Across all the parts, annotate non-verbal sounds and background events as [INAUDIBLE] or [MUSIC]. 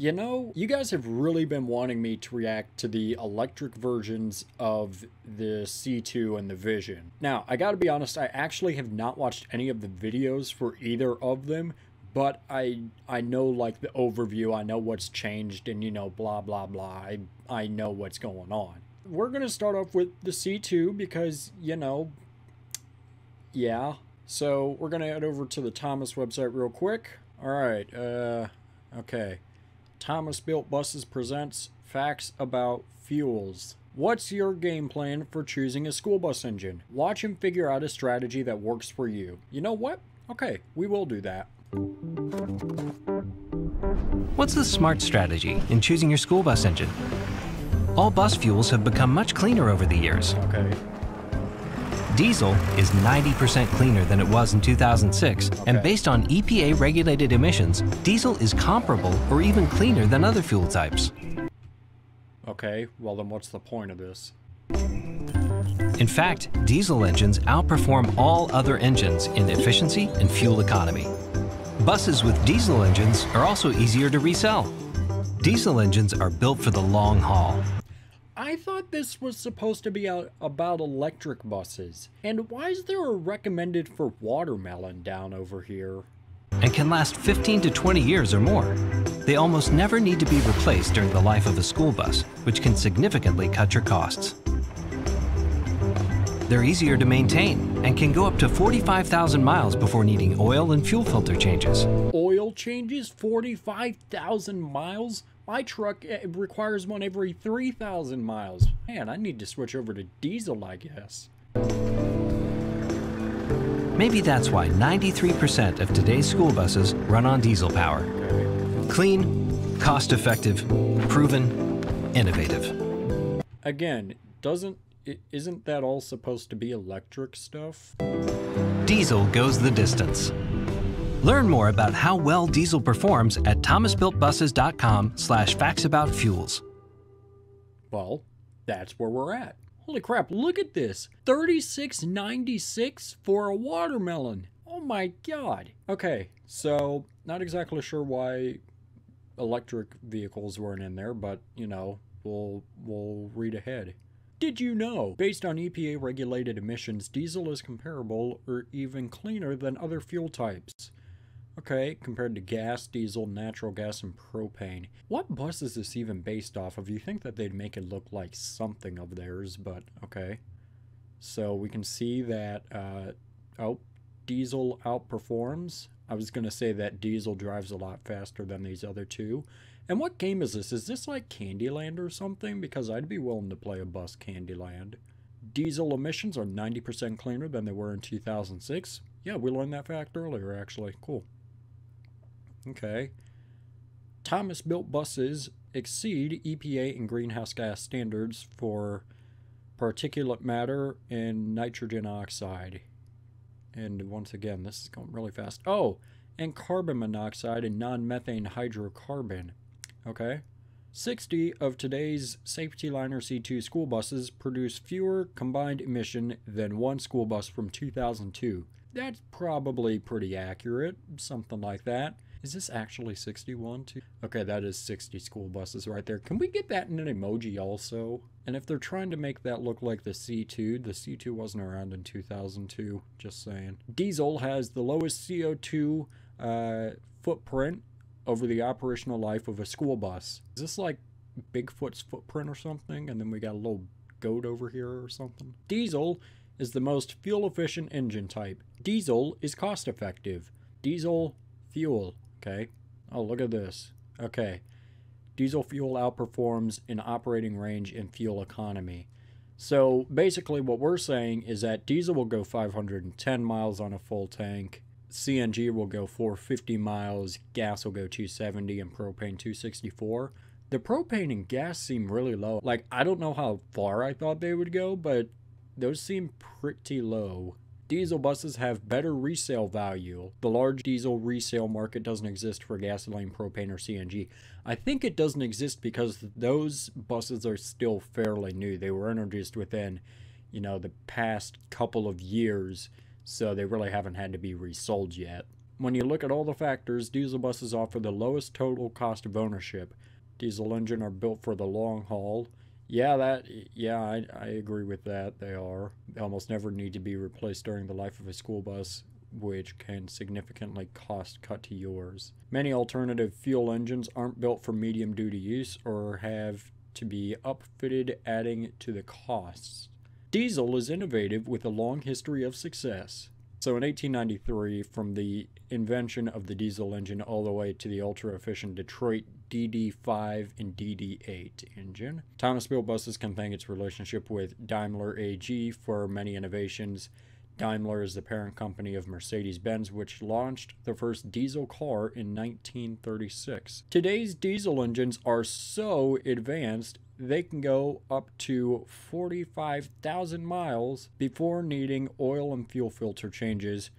You know, you guys have really been wanting me to react to the electric versions of the C2 and the Vision. Now, I gotta be honest, I actually have not watched any of the videos for either of them, but I I know like the overview, I know what's changed and you know blah blah blah. I I know what's going on. We're going to start off with the C2 because, you know, yeah. So, we're going to head over to the Thomas website real quick. All right. Uh okay. Thomas Built Buses presents Facts About Fuels. What's your game plan for choosing a school bus engine? Watch him figure out a strategy that works for you. You know what? Okay, we will do that. What's the smart strategy in choosing your school bus engine? All bus fuels have become much cleaner over the years. Okay. Diesel is 90% cleaner than it was in 2006, and based on EPA regulated emissions, diesel is comparable or even cleaner than other fuel types. Okay, well then what's the point of this? In fact, diesel engines outperform all other engines in efficiency and fuel economy. Buses with diesel engines are also easier to resell. Diesel engines are built for the long haul. I thought this was supposed to be a, about electric buses. And why is there a recommended for watermelon down over here? and can last 15 to 20 years or more. They almost never need to be replaced during the life of a school bus, which can significantly cut your costs. They're easier to maintain and can go up to 45,000 miles before needing oil and fuel filter changes. Oil changes 45,000 miles? My truck eh, requires one every 3,000 miles. Man, I need to switch over to diesel, I guess. Maybe that's why 93% of today's school buses run on diesel power. Clean, cost effective, proven, innovative. Again, doesn't isn't that all supposed to be electric stuff? Diesel goes the distance. Learn more about how well diesel performs at thomasbuiltbuses.com slash facts about fuels. Well, that's where we're at. Holy crap, look at this. 36.96 for a watermelon. Oh my god. Okay, so not exactly sure why electric vehicles weren't in there, but you know, we'll we'll read ahead. Did you know, based on EPA regulated emissions, diesel is comparable or even cleaner than other fuel types? Okay, compared to gas, diesel, natural gas, and propane. What bus is this even based off of? You think that they'd make it look like something of theirs, but okay. So we can see that, uh, oh, diesel outperforms. I was going to say that diesel drives a lot faster than these other two. And what game is this? Is this like Candyland or something? Because I'd be willing to play a bus Candyland. Diesel emissions are 90% cleaner than they were in 2006. Yeah, we learned that fact earlier, actually. Cool. Okay. Thomas built buses exceed EPA and greenhouse gas standards for particulate matter and nitrogen oxide. And once again, this is going really fast. Oh, and carbon monoxide and non methane hydrocarbon. Okay. 60 of today's Saf-T-Liner C2 school buses produce fewer combined emission than one school bus from 2002. That's probably pretty accurate, something like that. Is this actually 61 too? Okay, that is 60 school buses right there. Can we get that in an emoji also? And if they're trying to make that look like the C2, the C2 wasn't around in 2002, just saying. Diesel has the lowest CO2 uh, footprint over the operational life of a school bus. Is this like Bigfoot's footprint or something? And then we got a little goat over here or something? Diesel is the most fuel efficient engine type. Diesel is cost effective. Diesel fuel, okay? Oh, look at this. Okay. Diesel fuel outperforms in operating range and fuel economy. So basically, what we're saying is that diesel will go 510 miles on a full tank, CNG will go 450 miles, gas will go 270, and propane 264. The propane and gas seem really low. Like, I don't know how far I thought they would go, but those seem pretty low. Diesel buses have better resale value. The large diesel resale market doesn't exist for gasoline, propane, or CNG. I think it doesn't exist because those buses are still fairly new. They were introduced within, you know, the past couple of years, so they really haven't had to be resold yet. When you look at all the factors, diesel buses offer the lowest total cost of ownership. Diesel engine are built for the long haul. Yeah, that yeah, I, I agree with that. They are. They almost never need to be replaced during the life of a school bus, which can significantly cost cut to yours. Many alternative fuel engines aren't built for medium duty use or have to be upfitted, adding to the costs. Diesel is innovative with a long history of success. So in 1893, from the invention of the diesel engine all the way to the ultra efficient Detroit DD5 and DD8 engine, Thomas Built Buses can thank its relationship with Daimler AG for many innovations. Daimler is the parent company of Mercedes Benz, which launched the first diesel car in 1936. Today's diesel engines are so advanced they can go up to 45,000 miles before needing oil and fuel filter changes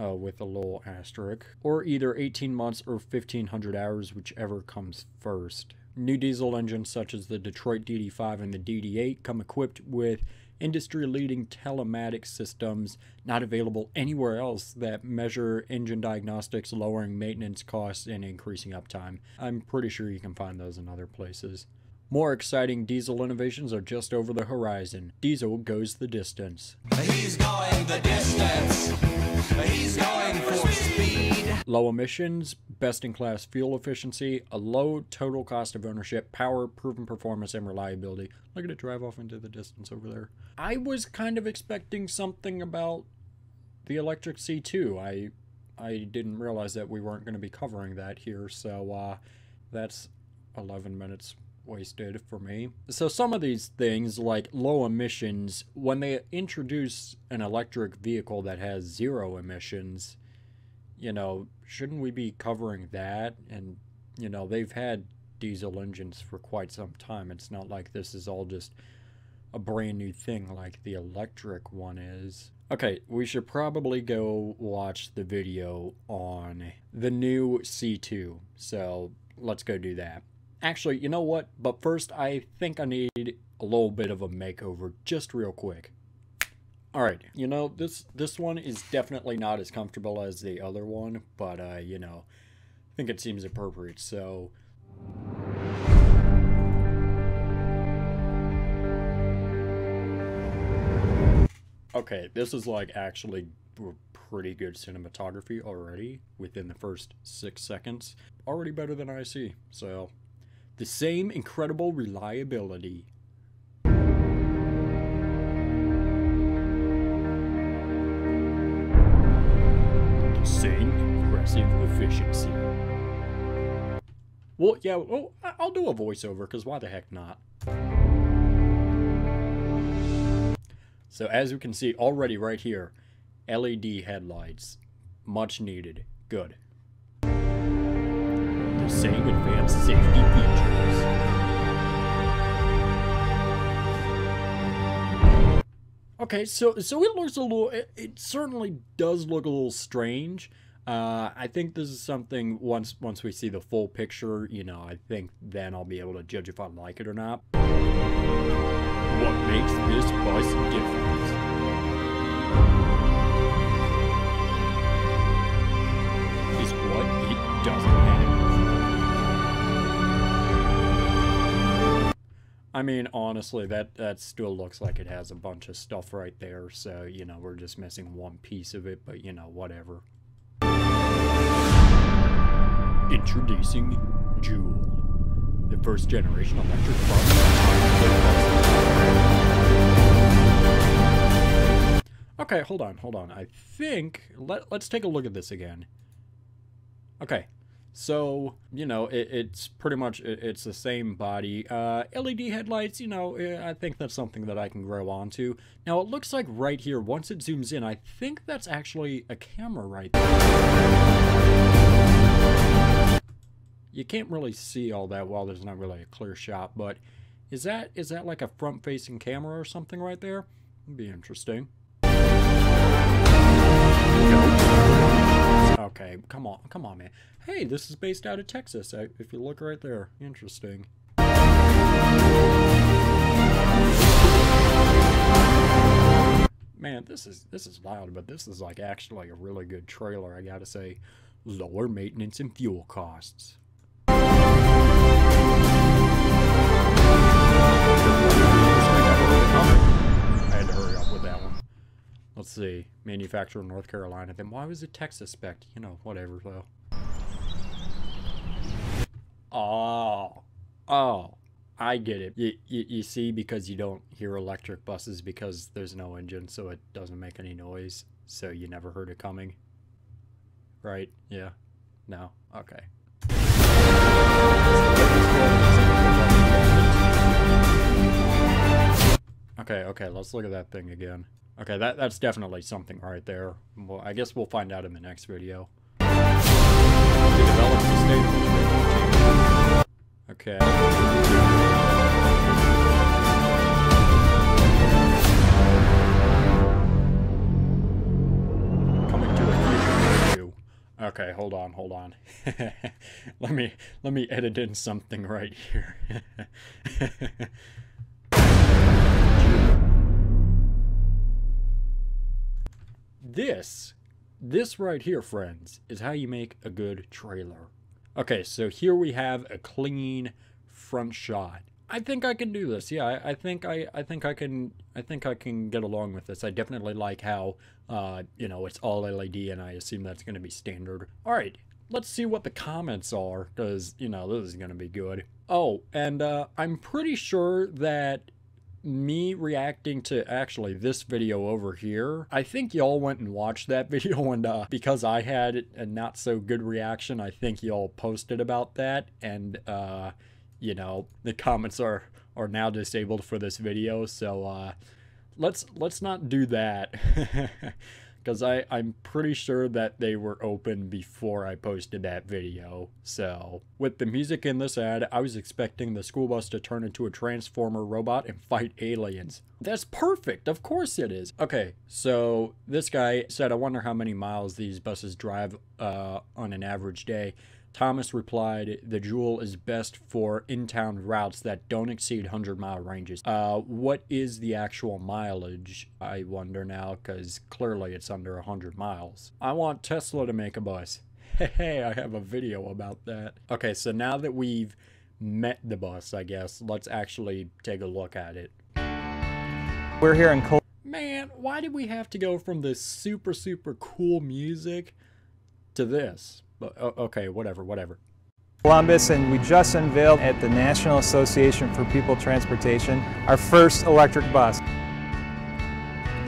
uh, with a little asterisk, or either 18 months or 1500 hours, whichever comes first. New diesel engines such as the Detroit DD5 and the DD8 come equipped with industry leading telematic systems not available anywhere else that measure engine diagnostics, lowering maintenance costs, and increasing uptime. I'm pretty sure you can find those in other places. More exciting diesel innovations are just over the horizon. Diesel goes the distance. He's going the distance. He's going for speed. Low emissions, best in class fuel efficiency, a low total cost of ownership, power, proven performance, and reliability. Look at it drive off into the distance over there. I was kind of expecting something about the electric C2. I I didn't realize that we weren't going to be covering that here, so uh, that's 11 minutes wasted for me. So some of these things like low emissions, when they introduce an electric vehicle that has zero emissions, you know, shouldn't we be covering that? And, you know, they've had diesel engines for quite some time. It's not like this is all just a brand new thing like the electric one is. Okay, we should probably go watch the video on the new C2. So let's go do that. Actually, you know what? But first, I think I need a little bit of a makeover, just real quick. Alright, you know, this this one is definitely not as comfortable as the other one, but, uh, you know, I think it seems appropriate, so... Okay, this is like actually pretty good cinematography already within the first six seconds. Already better than IC, so the same incredible reliability. The same impressive efficiency. Well, yeah, well, I'll do a voiceover, because why the heck not? So as you can see already right here, LED headlights. Much needed. Good the same advanced safety features. Okay, so so it looks a little. It, it certainly does look a little strange. Uh, I think this is something once once we see the full picture, you know, I think then I'll be able to judge if I like it or not. What makes this bus different? I mean, honestly, that that still looks like it has a bunch of stuff right there. So you know, we're just missing one piece of it, but you know, whatever. Introducing Jewel, the first generation electric bus. Okay, hold on, hold on. I think let let's take a look at this again. Okay, so, you know, it, it's pretty much, it, it's the same body. Uh, LED headlights, you know, eh, I think that's something that I can grow onto. Now, it looks like right here, once it zooms in, I think that's actually a camera right there. You can't really see all that well, there's not really a clear shot, but is that is that like a front-facing camera or something right there? It'd be interesting. Okay, come on, come on, man. Hey, this is based out of Texas. Uh, if you look right there, interesting. man, this is this is loud, but this is like actually a really good trailer. I gotta say, lower maintenance and fuel costs. Let's see, manufacturer in North Carolina. Then why was it Texas spec? You know, whatever though. Oh, oh, I get it. You, you, you see, because you don't hear electric buses because there's no engine, so it doesn't make any noise. So you never heard it coming. Right? Yeah. No. Okay. Okay, okay, let's look at that thing again. Okay, that, that's definitely something right there. Well, I guess we'll find out in the next video. Okay. Coming to a future. Okay, hold on, hold on. [LAUGHS] let me let me edit in something right here. [LAUGHS] this this right here, friends, is how you make a good trailer. Okay, so here we have a clean front shot. I think I can do this. Yeah, I, I, think I, I think I can I think I can get along with this. I definitely like how uh, you know it's all LED and I assume that's gonna be standard. Alright, let's see what the comments are, because you know this is gonna be good. Oh, and uh, I'm pretty sure that me reacting to actually this video over here. I think y'all went and watched that [LAUGHS] video and uh, because I had a not so good reaction, I think y'all posted about that and uh, you know, the comments are are now disabled for this video, so uh, let's let's not do that. [LAUGHS] because I I'm pretty sure that they were open before I posted that video. So with the music in this ad, I was expecting the school bus to turn into a transformer robot and fight aliens. That's perfect. Of course it is. Okay, so this guy said, I wonder how many miles these buses drive uh, on an average day. Thomas replied, The Joule is best for in town routes that don't exceed 100 mile ranges. Uh, what is the actual mileage? I wonder now, because clearly it's under 100 miles. I want Tesla to make a bus. [LAUGHS] Hey, I have a video about that. Okay, so now that we've met the bus, I guess, let's actually take a look at it. We're here in Col- Man, why did we have to go from this super, super cool music to this? But, okay, whatever, whatever. Columbus, and we just unveiled at the National Association for Pupil Transportation our first electric bus.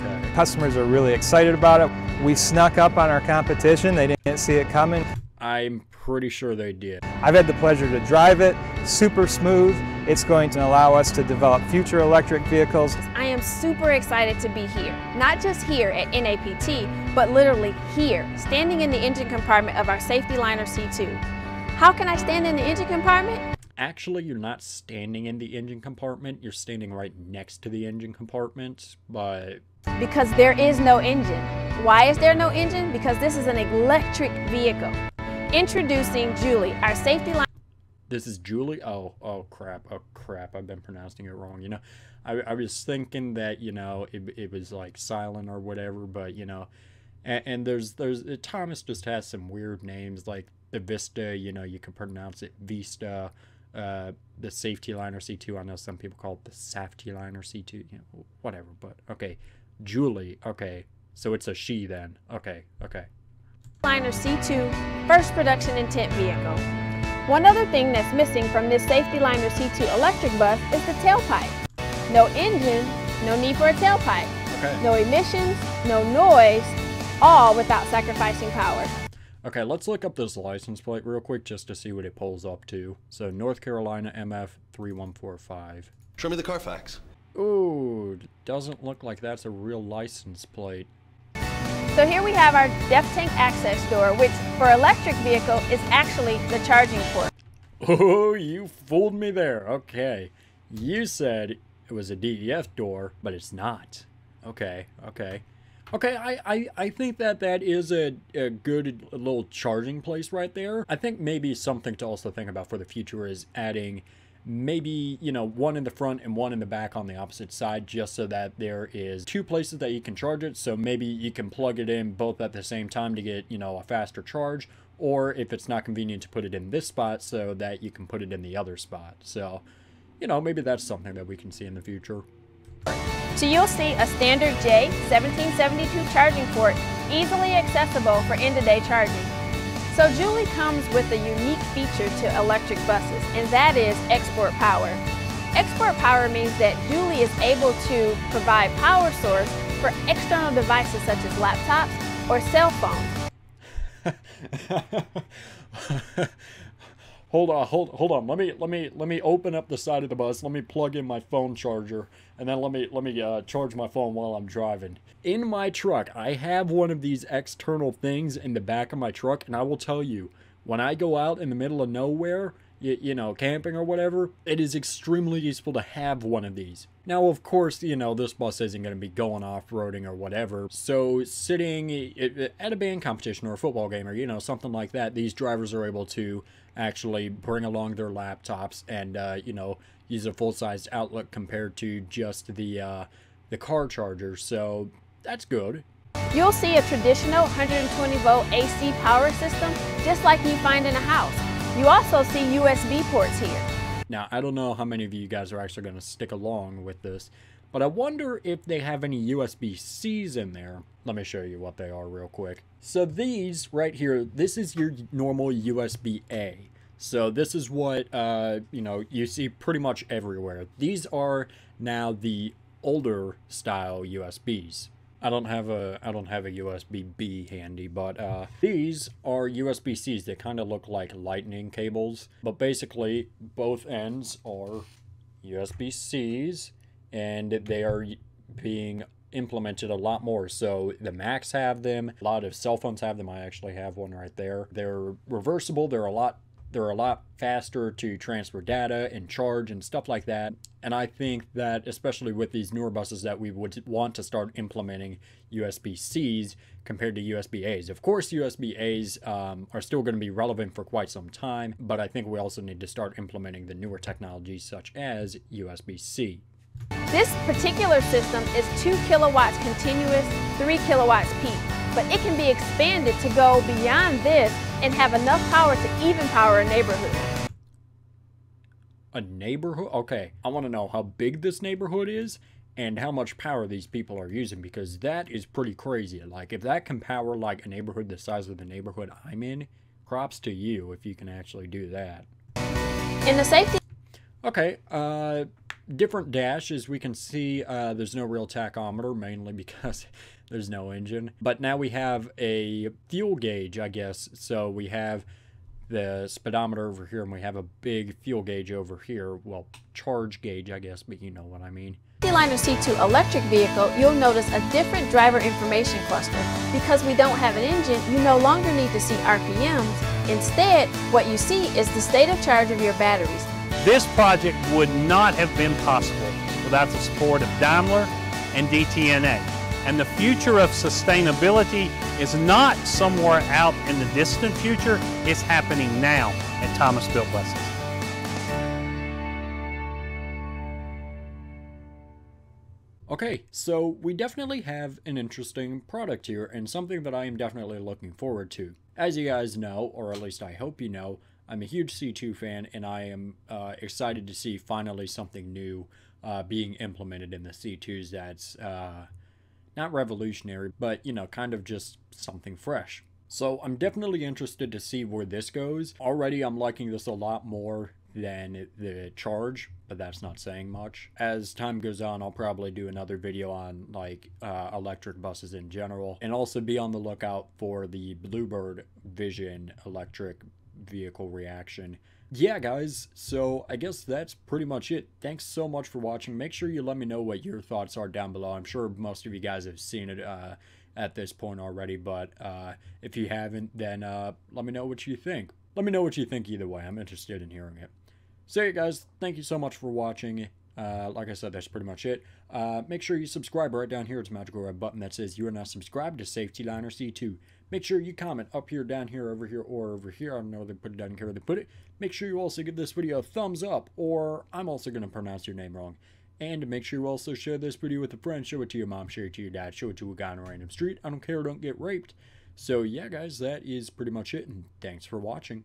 Okay. Customers are really excited about it. We snuck up on our competition, they didn't see it coming. I'm pretty sure they did. I've had the pleasure to drive it, super smooth. It's going to allow us to develop future electric vehicles. I am super excited to be here, not just here at NAPT, but literally here, standing in the engine compartment of our Saf-T-Liner C2. How can I stand in the engine compartment? Actually, you're not standing in the engine compartment, you're standing right next to the engine compartment, but... Because there is no engine. Why is there no engine? Because this is an electric vehicle. Introducing Jouley, our safety line. This is Julie? Oh, oh crap, oh crap, I've been pronouncing it wrong. You know, I, I was thinking that, you know, it, it was like silent or whatever, but, you know, and, and there's, there's, Thomas just has some weird names like the Vista, you know, you can pronounce it Vista. Uh, the safety liner C2, I know some people call it the safety liner C2, you know, whatever, but okay. Julie, okay, so it's a she then. Okay, okay. Liner C2 first production intent vehicle. One other thing that's missing from this Saf-T-Liner C2 electric bus is the tailpipe. No engine, no need for a tailpipe. Okay. No emissions, no noise, all without sacrificing power. Okay, let's look up this license plate real quick just to see what it pulls up to. So North Carolina MF 3145. Show me the Carfax. Ooh, doesn't look like that's a real license plate. So here we have our DEF tank access door, which for electric vehicle is actually the charging port. [LAUGHS] Oh, you fooled me there. Okay. You said it was a DEF door, but it's not. Okay, okay. Okay, I, I, I think that that is a, a good little charging place right there. I think maybe something to also think about for the future is adding maybe, you know, one in the front and one in the back on the opposite side, just so that there is two places that you can charge it. So maybe you can plug it in both at the same time to get, you know, a faster charge, or if it's not convenient to put it in this spot so that you can put it in the other spot. So, you know, maybe that's something that we can see in the future. So you'll see a standard J 1772 charging port easily accessible for end-of-day charging. So Jouley comes with a unique feature to electric buses, and that is export power. Export power means that Jouley is able to provide power source for external devices such as laptops or cell phones. [LAUGHS] hold on, hold hold on. Let me let me let me open up the side of the bus. Let me plug in my phone charger, and then let me let me uh, charge my phone while I'm driving. In my truck, I have one of these external things in the back of my truck, and I will tell you, when I go out in the middle of nowhere, you, you know, camping or whatever, it is extremely useful to have one of these. Now, of course, you know, this bus isn't going to be going off-roading or whatever, so sitting at a band competition or a football game or, you know, something like that, these drivers are able to actually bring along their laptops and, uh, you know, use a full-sized Outlook compared to just the, uh, the car charger, so that's good. You'll see a traditional 120 volt AC power system just like you find in a house. You also see USB ports here. Now, I don't know how many of you guys are actually going to stick along with this, but I wonder if they have any USB-Cs in there. Let me show you what they are real quick. So these right here, this is your normal USB-A. So this is what, uh, you know, you see pretty much everywhere. These are now the older style USBs. I don't have a I don't have a USB B handy, but uh, these are USB Cs. They kind of look like lightning cables, but basically both ends are USB Cs, and they are being implemented a lot more. So the Macs have them. A lot of cell phones have them. I actually have one right there. They're reversible. They're a lot they're a lot faster to transfer data and charge and stuff like that. And I think that, especially with these newer buses, that we would want to start implementing USB-Cs compared to USB-As. Of course, USB-As um, are still going to be relevant for quite some time, but I think we also need to start implementing the newer technologies such as USB-C. This particular system is 2 kilowatts continuous, 3 kilowatts peak, but it can be expanded to go beyond this and have enough power to even power a neighborhood. A neighborhood? Okay, I want to know how big this neighborhood is and how much power these people are using because that is pretty crazy. Like, if that can power like a neighborhood the size of the neighborhood I'm in, props to you if you can actually do that. In the safety. Okay, uh, different dash as we can see uh, there's no real tachometer mainly because there's no engine but now we have a fuel gauge I guess so we have the speedometer over here and we have a big fuel gauge over here well charge gauge I guess but you know what I mean The Liner C2 electric vehicle, you'll notice a different driver information cluster. Because we don't have an engine, you no longer need to see RPMs. Instead, what you see is the state of charge of your batteries, this project would not have been possible without the support of Daimler and DTNA. And the future of sustainability is not somewhere out in the distant future, it's happening now at Thomas Built Buses. Okay, so we definitely have an interesting product here and something that I am definitely looking forward to. As you guys know, or at least I hope you know, I'm a huge C2 fan, and I am uh, excited to see finally something new uh, being implemented in the C2s that's uh, not revolutionary, but, you know, kind of just something fresh. So I'm definitely interested to see where this goes. Already I'm liking this a lot more than the charge, but that's not saying much. As time goes on, I'll probably do another video on like uh, electric buses in general, and also be on the lookout for the Blue Bird Vision electric vehicle reaction. Yeah, guys, so I guess that's pretty much it. Thanks so much for watching. Make sure you let me know what your thoughts are down below. I'm sure most of you guys have seen it uh, at this point already, but uh, if you haven't, then uh, let me know what you think. Let me know what you think either way. I'm interested in hearing it. So, yeah, guys, thank you so much for watching. Uh, like I said, that's pretty much it. Uh, make sure you subscribe right down here. It's a magical red button that says you are now subscribed to Safety Liner C2. Make sure you comment up here, down here, over here, or over here. I don't know where they put it down here, where they put it. Make sure you also give this video a thumbs up, or I'm also going to pronounce your name wrong. And make sure you also share this video with a friend. Show it to your mom, share it to your dad, show it to a guy on a random street. I don't care, don't get raped. So yeah, guys, that is pretty much it, and thanks for watching.